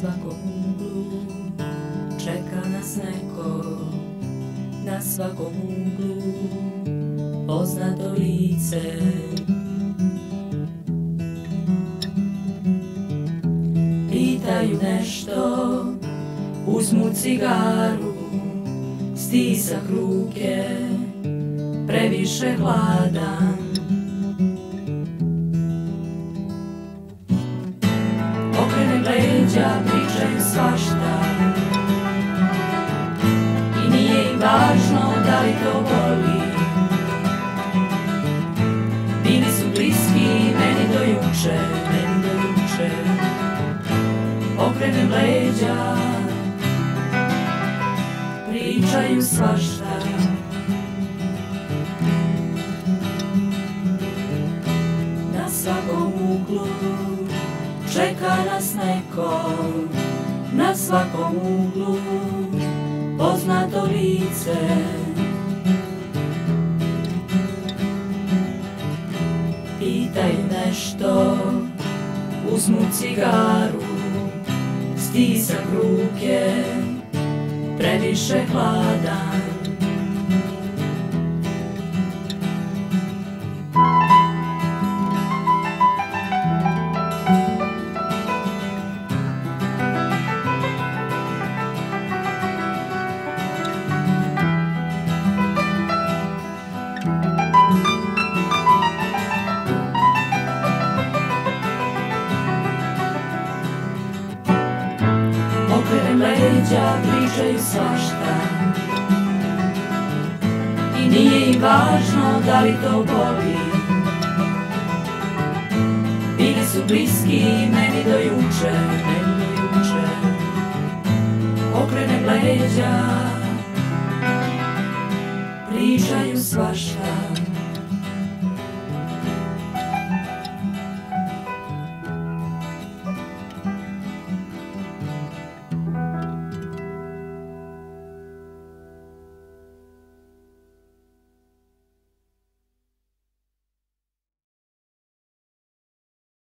svakom uglu čeka nas neko, na svakom uglu poznato lice. Pitaju nešto, uzmu cigaru, stisak ruke, previše hladan. Leđa, pričaju svašta. I nije im važno da li to boli. Bili su bliski meni do juče, meni do juče. Okrenem leđa, pričaju svašta. Na svakom uglu čeka nas neko Na svakom uglu poznato lice. Pitaju nešto, uzmu cigaru Stisak ruke, previše hladan Okrenem leđa, pričaju svašta. I nije im važno da li to boli. Bili su bliski meni do juče, meni do juče. Okrenem leđa, pričaju svašta